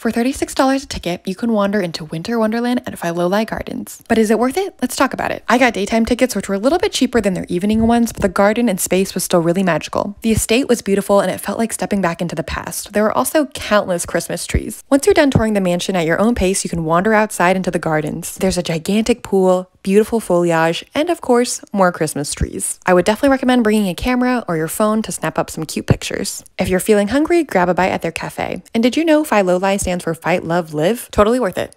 For $36 a ticket, you can wander into Winter Wonderland at Filoli Gardens. But is it worth it? Let's talk about it. I got daytime tickets, which were a little bit cheaper than their evening ones, but the garden and space was still really magical. The estate was beautiful and it felt like stepping back into the past. There were also countless Christmas trees. Once you're done touring the mansion at your own pace, you can wander outside into the gardens. There's a gigantic pool, beautiful foliage, and of course, more Christmas trees. I would definitely recommend bringing a camera or your phone to snap up some cute pictures. If you're feeling hungry, grab a bite at their cafe. And did you know Filoli stands for Fight, Love, Live? Totally worth it.